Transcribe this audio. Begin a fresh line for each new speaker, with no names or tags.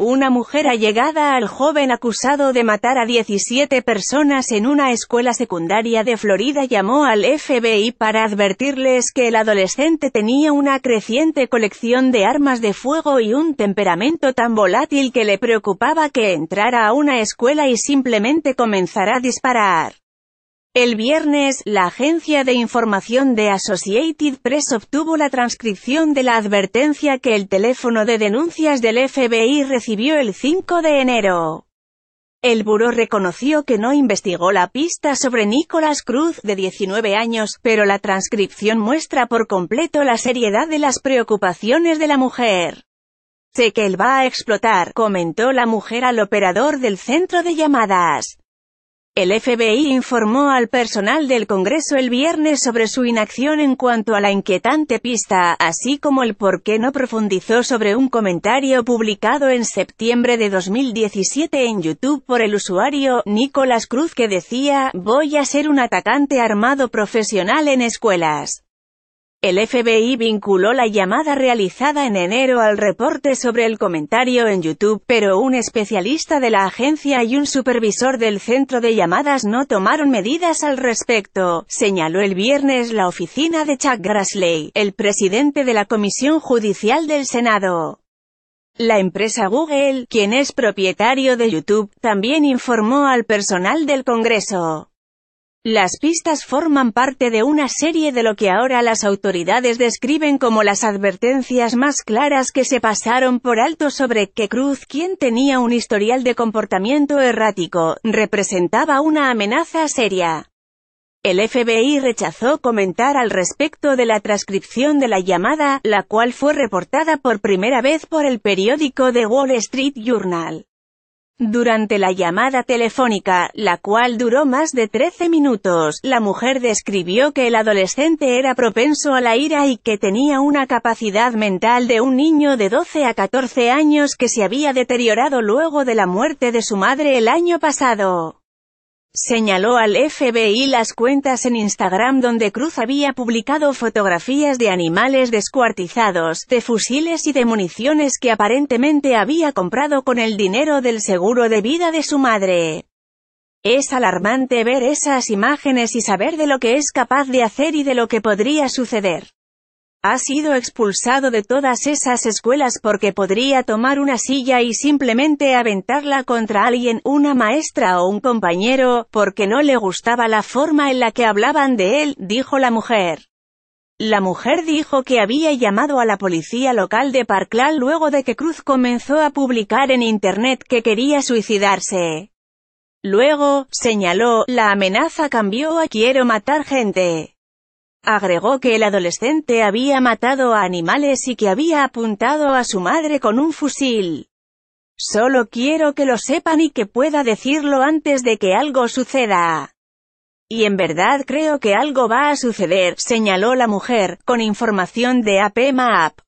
Una mujer allegada al joven acusado de matar a 17 personas en una escuela secundaria de Florida llamó al FBI para advertirles que el adolescente tenía una creciente colección de armas de fuego y un temperamento tan volátil que le preocupaba que entrara a una escuela y simplemente comenzara a disparar. El viernes, la agencia de información de Associated Press obtuvo la transcripción de la advertencia que el teléfono de denuncias del FBI recibió el 5 de enero. El buró reconoció que no investigó la pista sobre Nicholas Cruz, de 19 años, pero la transcripción muestra por completo la seriedad de las preocupaciones de la mujer. Sé que él va a explotar, comentó la mujer al operador del centro de llamadas. El FBI informó al personal del Congreso el viernes sobre su inacción en cuanto a la inquietante pista, así como el por qué no profundizó sobre un comentario publicado en septiembre de 2017 en YouTube por el usuario, Nicolás Cruz que decía, voy a ser un atacante armado profesional en escuelas. El FBI vinculó la llamada realizada en enero al reporte sobre el comentario en YouTube, pero un especialista de la agencia y un supervisor del centro de llamadas no tomaron medidas al respecto, señaló el viernes la oficina de Chuck Grassley, el presidente de la Comisión Judicial del Senado. La empresa Google, quien es propietario de YouTube, también informó al personal del Congreso. Las pistas forman parte de una serie de lo que ahora las autoridades describen como las advertencias más claras que se pasaron por alto sobre que Cruz, quien tenía un historial de comportamiento errático, representaba una amenaza seria. El FBI rechazó comentar al respecto de la transcripción de la llamada, la cual fue reportada por primera vez por el periódico The Wall Street Journal. Durante la llamada telefónica, la cual duró más de 13 minutos, la mujer describió que el adolescente era propenso a la ira y que tenía una capacidad mental de un niño de 12 a 14 años que se había deteriorado luego de la muerte de su madre el año pasado. Señaló al FBI las cuentas en Instagram donde Cruz había publicado fotografías de animales descuartizados, de fusiles y de municiones que aparentemente había comprado con el dinero del seguro de vida de su madre. Es alarmante ver esas imágenes y saber de lo que es capaz de hacer y de lo que podría suceder. Ha sido expulsado de todas esas escuelas porque podría tomar una silla y simplemente aventarla contra alguien, una maestra o un compañero, porque no le gustaba la forma en la que hablaban de él, dijo la mujer. La mujer dijo que había llamado a la policía local de Parkland luego de que Cruz comenzó a publicar en Internet que quería suicidarse. Luego, señaló, la amenaza cambió a quiero matar gente. Agregó que el adolescente había matado a animales y que había apuntado a su madre con un fusil. Solo quiero que lo sepan y que pueda decirlo antes de que algo suceda. Y en verdad creo que algo va a suceder, señaló la mujer, con información de AP Map.